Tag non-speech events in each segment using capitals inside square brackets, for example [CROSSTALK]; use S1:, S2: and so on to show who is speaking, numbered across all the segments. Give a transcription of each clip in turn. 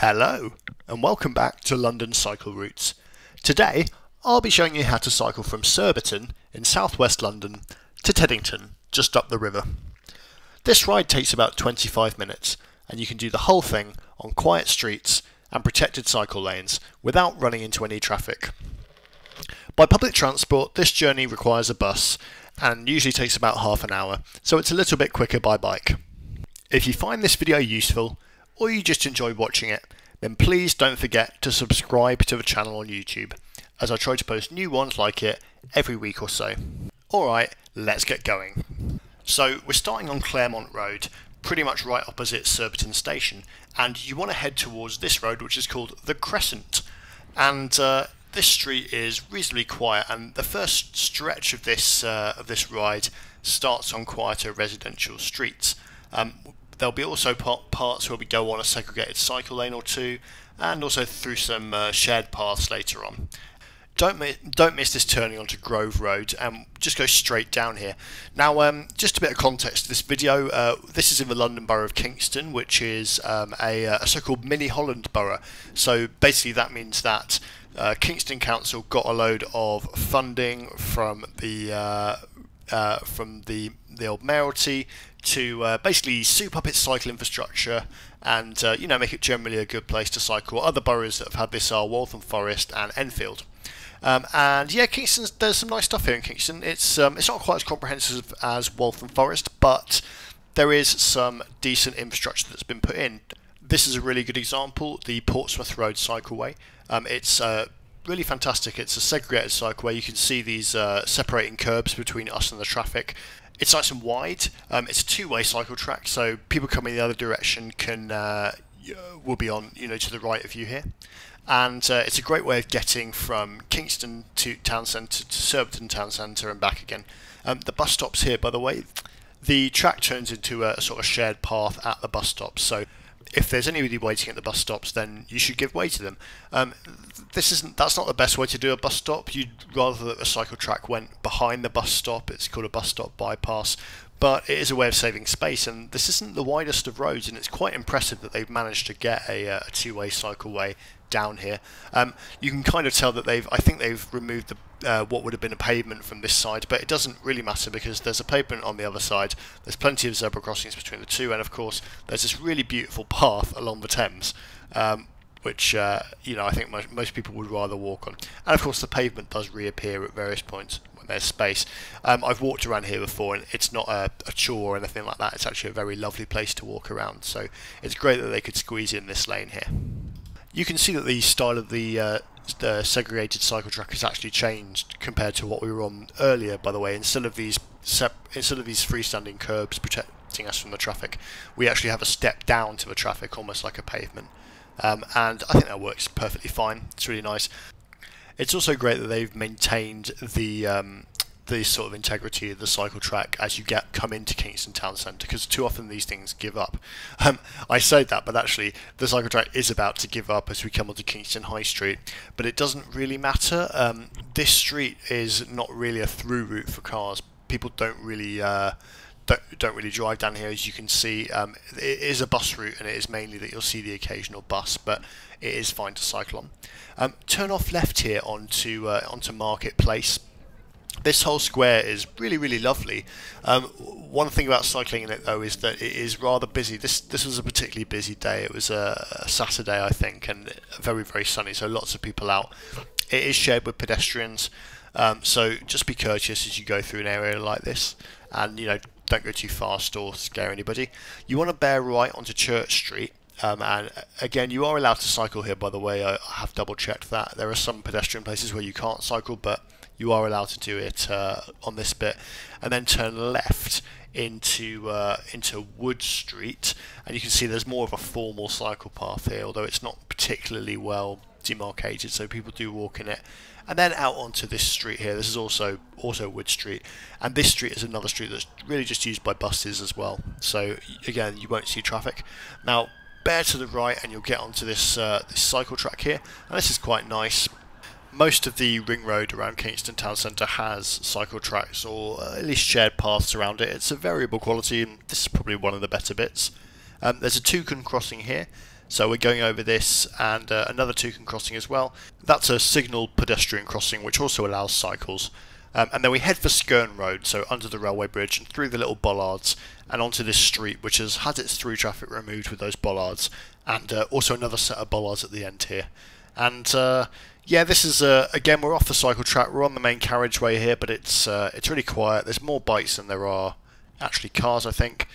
S1: Hello, and welcome back to London Cycle Routes. Today, I'll be showing you how to cycle from Surbiton in southwest London to Teddington, just up the river. This ride takes about 25 minutes, and you can do the whole thing on quiet streets and protected cycle lanes without running into any traffic. By public transport, this journey requires a bus and usually takes about half an hour, so it's a little bit quicker by bike. If you find this video useful, or you just enjoy watching it, then please don't forget to subscribe to the channel on YouTube, as I try to post new ones like it every week or so. Alright, let's get going. So we're starting on Claremont Road, pretty much right opposite Surbiton Station, and you want to head towards this road which is called the Crescent. And uh, this street is reasonably quiet, and the first stretch of this uh, of this ride starts on quieter residential streets. Um, there'll be also parts where we go on a segregated cycle lane or two, and also through some uh, shared paths later on. Don't mi don't miss this turning onto Grove Road, and just go straight down here. Now, um, just a bit of context to this video. Uh, this is in the London Borough of Kingston, which is um, a, uh, a so-called mini Holland borough. So basically, that means that uh, Kingston Council got a load of funding from the uh, uh, from the the old mayoralty to uh, basically soup up its cycle infrastructure and uh, you know make it generally a good place to cycle. Other boroughs that have had this are Waltham Forest and Enfield. Um, and yeah, Kingston, there's some nice stuff here in Kingston. It's um, it's not quite as comprehensive as Waltham Forest, but there is some decent infrastructure that's been put in. This is a really good example, the Portsmouth Road cycleway. Um, it's uh, really fantastic. It's a segregated cycleway. You can see these uh, separating curbs between us and the traffic. It's nice and wide. Um, it's a two-way cycle track, so people coming the other direction can uh, will be on you know to the right of you here. And uh, it's a great way of getting from Kingston to town centre to Surbiton town centre and back again. Um, the bus stops here, by the way, the track turns into a, a sort of shared path at the bus stop. So if there's anybody waiting at the bus stops, then you should give way to them. Um, this isn't that's not the best way to do a bus stop. You'd rather that a cycle track went behind the bus stop. It's called a bus stop bypass, but it is a way of saving space. And this isn't the widest of roads, and it's quite impressive that they've managed to get a, uh, a two-way cycleway down here. Um, you can kind of tell that they've I think they've removed the uh, what would have been a pavement from this side, but it doesn't really matter because there's a pavement on the other side. There's plenty of zebra crossings between the two, and of course, there's this really beautiful path along the Thames, um, which uh, you know I think most, most people would rather walk on. And of course, the pavement does reappear at various points there's space. Um, I've walked around here before, and it's not a, a chore or anything like that. It's actually a very lovely place to walk around. So it's great that they could squeeze in this lane here. You can see that the style of the uh, the segregated cycle track has actually changed compared to what we were on earlier. By the way, instead of these instead of these freestanding curbs protecting us from the traffic, we actually have a step down to the traffic, almost like a pavement. Um, and I think that works perfectly fine. It's really nice. It's also great that they've maintained the um, the sort of integrity of the cycle track as you get come into Kingston Town Centre because too often these things give up. [LAUGHS] Um, I say that, but actually the cycle track is about to give up as we come onto Kingston High Street, but it doesn't really matter. Um, this street is not really a through route for cars. People don't really. Uh, don't, really drive down here as you can see um, it is a bus route and it is mainly that you'll see the occasional bus but it is fine to cycle on um, turn off left here onto uh, onto Market Place this whole square is really, really lovely. Um, one thing about cycling in it, though, is that it is rather busy. This this was a particularly busy day. It was a, a Saturday, I think, and very, very sunny, so lots of people out. It is shared with pedestrians, um, so just be courteous as you go through an area like this, and you know don't go too fast or scare anybody. You want to bear right onto Church Street. Um, and again, you are allowed to cycle here, by the way. I have double checked that. There are some pedestrian places where you can't cycle, but you are allowed to do it uh, on this bit, and then turn left into uh, into Wood Street, and you can see there's more of a formal cycle path here, although it's not particularly well demarcated, so people do walk in it. And then out onto this street here. This is also also Wood Street, and this street is another street that's really just used by buses as well. So again, you won't see traffic. Now, bear to the right, and you'll get onto this uh, this cycle track here, and this is quite nice most of the ring road around Kingston Town Centre has cycle tracks or uh, at least shared paths around it. It's a variable quality and this is probably one of the better bits. Um, there's a toucan crossing here So we're going over this and uh, another toucan crossing as well. That's a signal pedestrian crossing which also allows cycles. Um, and then we head for Skerne Road, so under the railway bridge and through the little bollards and onto this street which has had its through traffic removed with those bollards and uh, also another set of bollards at the end here. And uh, yeah, this is uh, again we're off the cycle track. We're on the main carriageway here, but it's uh, it's really quiet. There's more bikes than there are actually cars, I think.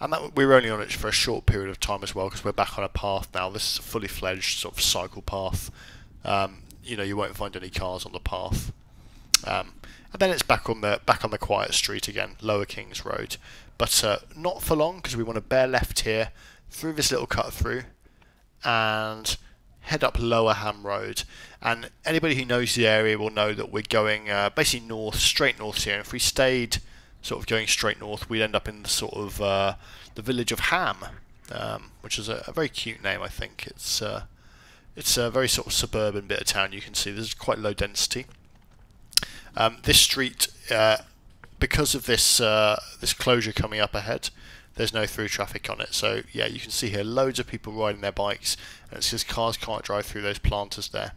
S1: And that, we were only on it for a short period of time as well because we're back on a path now. This is a fully fledged sort of cycle path. Um, you know, you won't find any cars on the path. Um, and then it's back on the back on the quiet street again, Lower Kings Road, but uh, not for long because we want to bear left here through this little cut through, and head up Lower Ham Road. And anybody who knows the area will know that we're going uh, basically north, straight north here. And if we stayed sort of going straight north, we'd end up in the sort of uh, the village of Ham, um, which is a, a, very cute name, I think. It's uh, it's a very sort of suburban bit of town. You can see there's quite low density. Um, this street, uh, because of this uh, this closure coming up ahead, there's no through traffic on it. So yeah, you can see here loads of people riding their bikes, and it says cars can't drive through those planters there.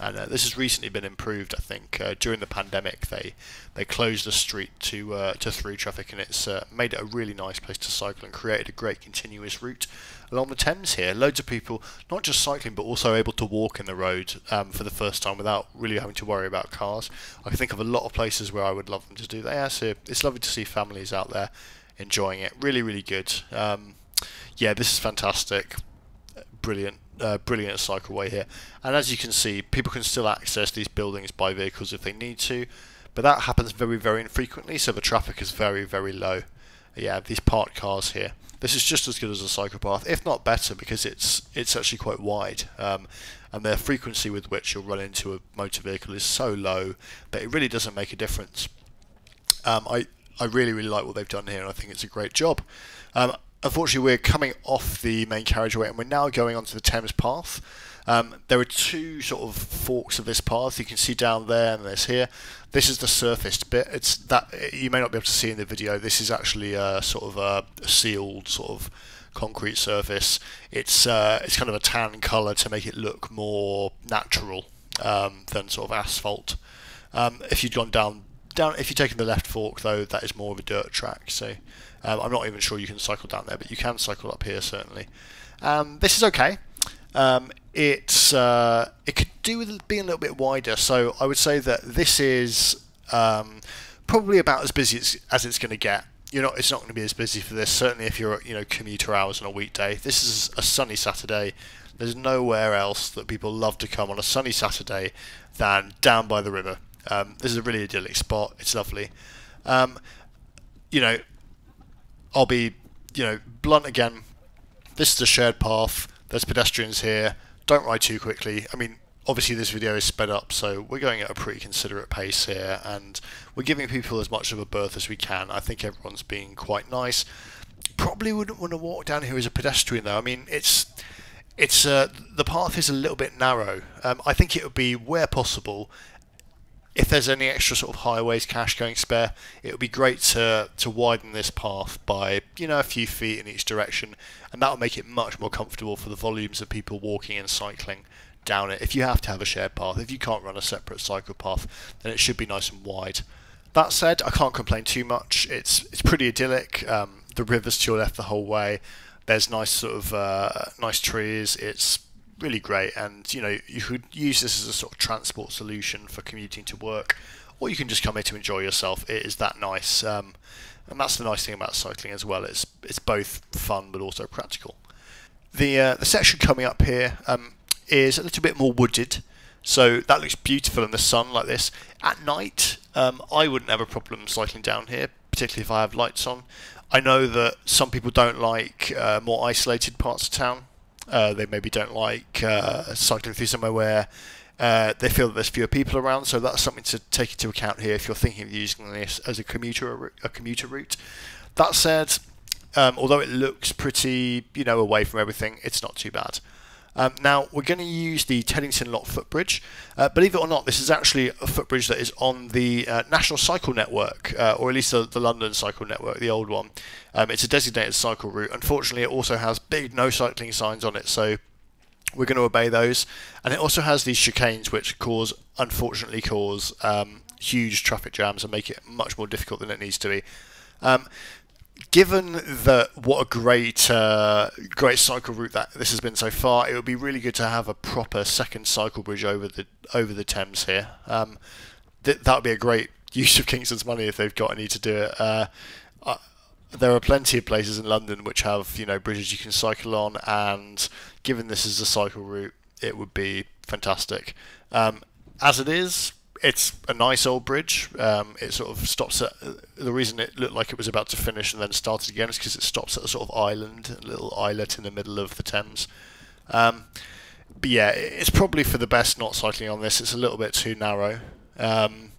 S1: And uh, this has recently been improved, I think. Uh, during the pandemic, they they closed the street to uh, to through traffic, and it's uh, made it a really nice place to cycle and created a great continuous route along the Thames here. Loads of people, not just cycling, but also able to walk in the road um, for the first time without really having to worry about cars. I can think of a lot of places where I would love them to do that. Yeah, so it's lovely to see families out there enjoying it. Really, really good. Um, yeah, this is fantastic. Brilliant. Uh, brilliant cycleway here. And as you can see, people can still access these buildings by vehicles if they need to, but that happens very, very infrequently, so the traffic is very, very low. Yeah, these parked cars here. This is just as good as a cycle path, if not better, because it's it's actually quite wide, um, and the frequency with which you'll run into a motor vehicle is so low that it really doesn't make a difference. Um, I I really, really like what they've done here, and I think it's a great job. Um, unfortunately, we're coming off the main carriageway, and we're now going onto the Thames Path. Um, there are two sort of forks of this path. You can see down there, and there's here. This is the surfaced bit. It's that you may not be able to see in the video. This is actually a sort of a sealed sort of concrete surface. It's uh, it's kind of a tan colour to make it look more natural um, than sort of asphalt. Um, if you'd gone down down if you're taking the left fork though, that is more of a dirt track. So um, I'm not even sure you can cycle down there, but you can cycle up here certainly. Um, this is okay. Um, it's uh, it could do with being a little bit wider. So I would say that this is um, probably about as busy as, as it's going to get. You're not. It's not going to be as busy for this. Certainly, if you're you know commuter hours on a weekday. This is a sunny Saturday. There's nowhere else that people love to come on a sunny Saturday than down by the river. Um, this is a really idyllic spot. It's lovely. Um, you know, I'll be, you know, blunt again. This is a shared path. There's pedestrians here. Don't ride too quickly. I mean, obviously this video is sped up, so we're going at a pretty considerate pace here, and we're giving people as much of a berth as we can. I think everyone's being quite nice. Probably wouldn't want to walk down here as a pedestrian, though. I mean, it's it's uh, the path is a little bit narrow. Um, I think it would be where possible if there's any extra sort of highways cash going spare, it would be great to to widen this path by you know a few feet in each direction, and that will make it much more comfortable for the volumes of people walking and cycling down it. If you have to have a shared path, if you can't run a separate cycle path, then it should be nice and wide. That said, I can't complain too much. It's it's pretty idyllic. Um, the river's to your left the whole way. There's nice sort of uh, nice trees. It's really great. And you know, you could use this as a sort of transport solution for commuting to work, or you can just come here to enjoy yourself. It is that nice, um, and that's the nice thing about cycling as well. It's it's both fun but also practical. The uh, the section coming up here um, is a little bit more wooded. So that looks beautiful in the sun like this. At night, um, I wouldn't have a problem cycling down here, particularly if I have lights on. I know that some people don't like uh, more isolated parts of town, uh, they maybe don't like uh, cycling through somewhere where uh, they feel that there's fewer people around. So that's something to take into account here if you're thinking of using this as a commuter a commuter route. That said, um, although it looks pretty, you know, away from everything, it's not too bad. Um, now we're going to use the Teddington Lock footbridge. Uh, believe it or not, this is actually a footbridge that is on the uh, National Cycle Network, uh, or at least the, the, London Cycle Network, the old one. Um, it's a designated cycle route. Unfortunately, it also has big no cycling signs on it, so we're going to obey those. And it also has these chicanes which cause, unfortunately, cause um, huge traffic jams and make it much more difficult than it needs to be. Um, given that what a great uh, great cycle route that this has been so far, it would be really good to have a proper second cycle bridge over the over the Thames here. Um, th- that would be a great [LAUGHS] use of Kingston's money if they've got any to do it. Uh, uh, there are plenty of places in London which have you know bridges you can cycle on, and given this is a cycle route, it would be fantastic. Um, as it is, it's a nice old bridge. Um, it sort of stops at the reason it looked like it was about to finish and then started again is because it stops at a sort of island, a little islet in the middle of the Thames. Um, but yeah, it's probably for the best not cycling on this. It's a little bit too narrow, um,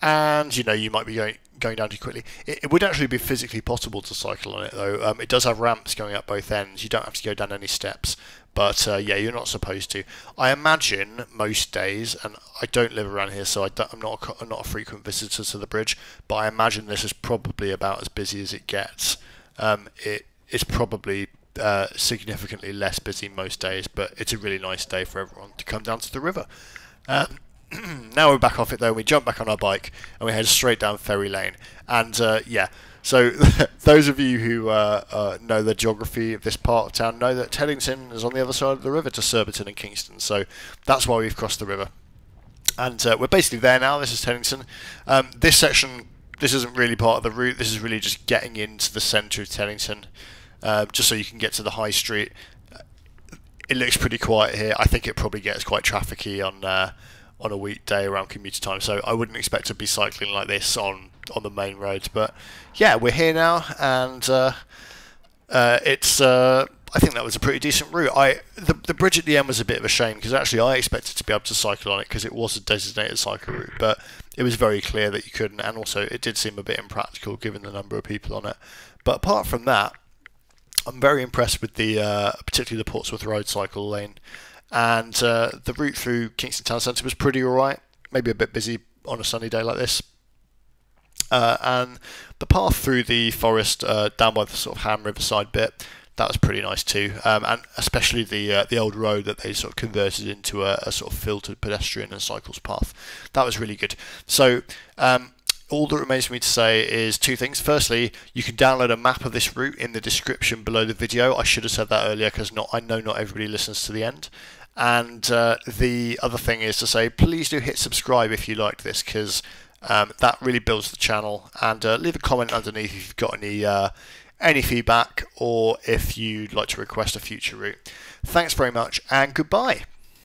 S1: and you know you might be going going down too quickly. It, it, would actually be physically possible to cycle on it though. Um, it does have ramps going up both ends. You don't have to go down any steps. But uh, yeah, you're not supposed to. I imagine most days, and I don't live around here, so I am not a, I'm not a frequent visitor to the bridge. But I imagine this is probably about as busy as it gets. Um, it is probably uh, significantly less busy most days, but it's a really nice day for everyone to come down to the river. Um, [CLEARS THROAT] now we're back off it though. And we jump back on our bike and we head straight down Ferry Lane. And uh, yeah, so [LAUGHS] those of you who uh, uh, know the geography of this part of town know that Teddington is on the other side of the river to Surbiton and Kingston. So that's why we've crossed the river. And uh, we're basically there now. This is Teddington. Um, this section, this isn't really part of the route. This is really just getting into the centre of Teddington, uh, just so you can get to the high street. It looks pretty quiet here. I think it probably gets quite trafficy on uh, on a weekday around commuter time. So I wouldn't expect to be cycling like this on on the main roads. But yeah, we're here now, and uh, uh, it's. Uh, I think that was a pretty decent route. I the the bridge at the end was a bit of a shame because actually I expected to be able to cycle on it because it was a designated cycle route, but it was very clear that you couldn't, and also it did seem a bit impractical given the number of people on it. But apart from that, I'm very impressed with the uh, particularly the Portsmouth Road cycle lane, and uh, the route through Kingston Town Centre was pretty alright. Maybe a bit busy on a sunny day like this, uh, and the path through the forest uh, down by the sort of Ham Riverside bit, that was pretty nice too. Um, and especially the uh, the old road that they sort of converted into a, a, sort of filtered pedestrian and cycles path. That was really good. So. Um, all that remains for me to say is two things. Firstly, you can download a map of this route in the description below the video. I should have said that earlier because not I know not everybody listens to the end. And uh, the other thing is to say, please do hit subscribe if you liked this because um, that really builds the channel. And uh, leave a comment underneath if you've got any uh, any feedback or if you'd like to request a future route. Thanks very much and goodbye.